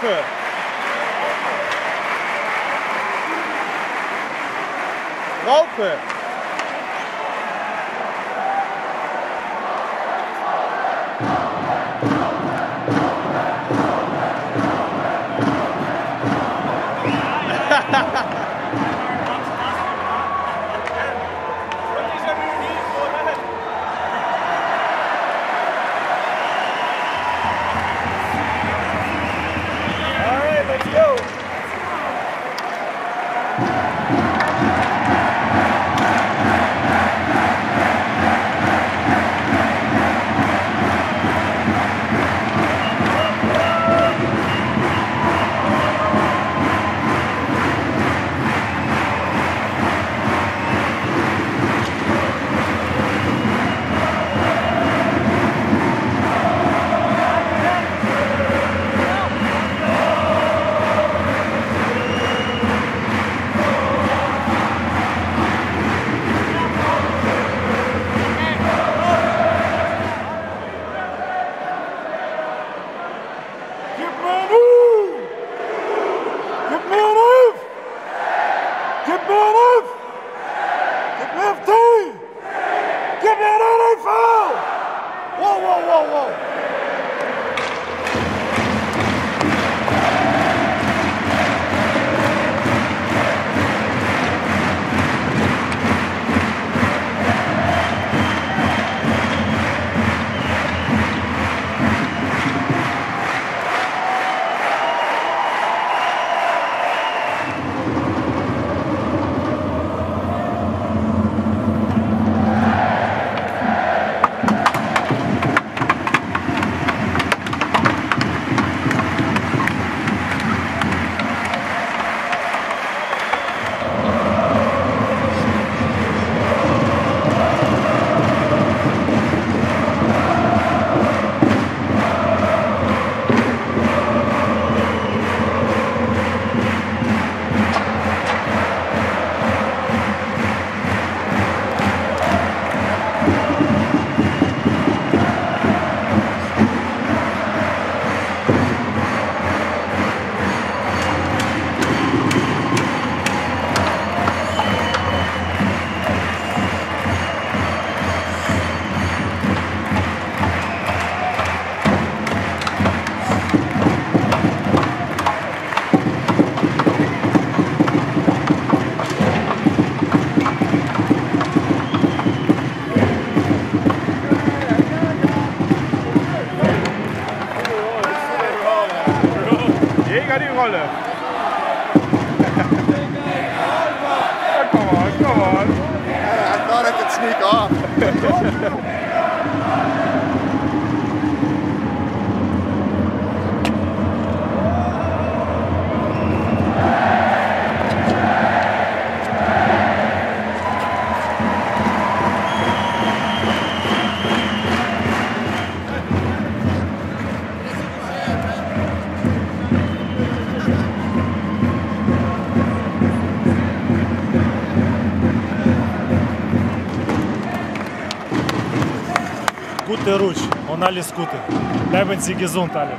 Raupe! Raupe! All Gib Rolle. come on, come on. I thought I could sneak off. gute Rutsch und alles Gute. Bleiben Sie gesund alle.